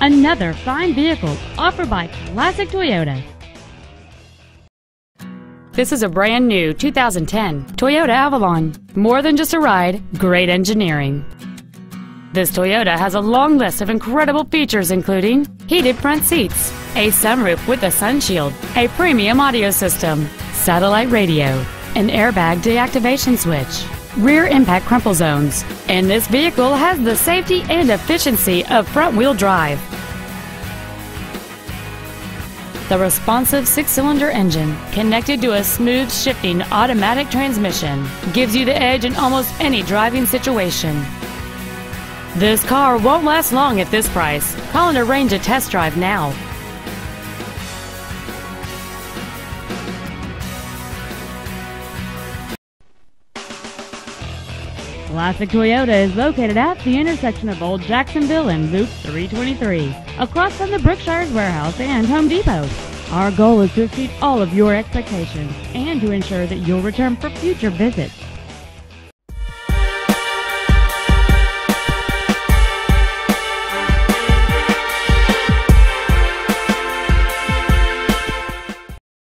another fine vehicle offered by Classic Toyota. This is a brand new 2010 Toyota Avalon. More than just a ride, great engineering. This Toyota has a long list of incredible features including heated front seats, a sunroof with a sunshield, a premium audio system, satellite radio, an airbag deactivation switch, rear impact crumple zones, and this vehicle has the safety and efficiency of front-wheel drive. The responsive six-cylinder engine, connected to a smooth shifting automatic transmission, gives you the edge in almost any driving situation. This car won't last long at this price. Call and arrange a test drive now. Classic Toyota is located at the intersection of Old Jacksonville and Loop 323, across from the Brookshire's Warehouse and Home Depot. Our goal is to exceed all of your expectations and to ensure that you'll return for future visits.